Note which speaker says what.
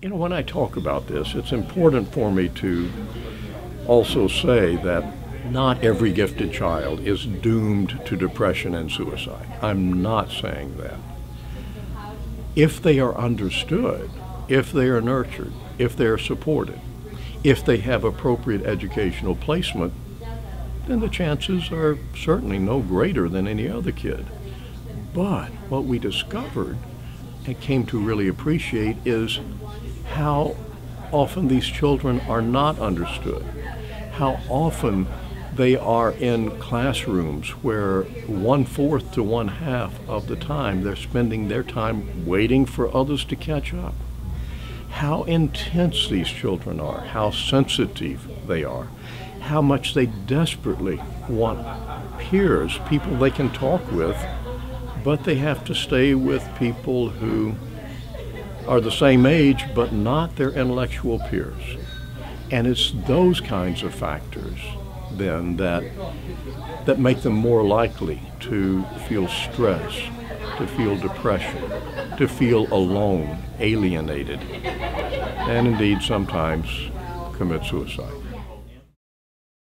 Speaker 1: You know, when I talk about this, it's important for me to also say that not every gifted child is doomed to depression and suicide. I'm not saying that. If they are understood, if they are nurtured, if they are supported, if they have appropriate educational placement, then the chances are certainly no greater than any other kid. But what we discovered and came to really appreciate is how often these children are not understood, how often they are in classrooms where one fourth to one half of the time they're spending their time waiting for others to catch up. How intense these children are, how sensitive they are, how much they desperately want peers, people they can talk with, but they have to stay with people who are the same age but not their intellectual peers. And it's those kinds of factors then that that make them more likely to feel stress, to feel depression, to feel alone, alienated, and indeed sometimes commit suicide.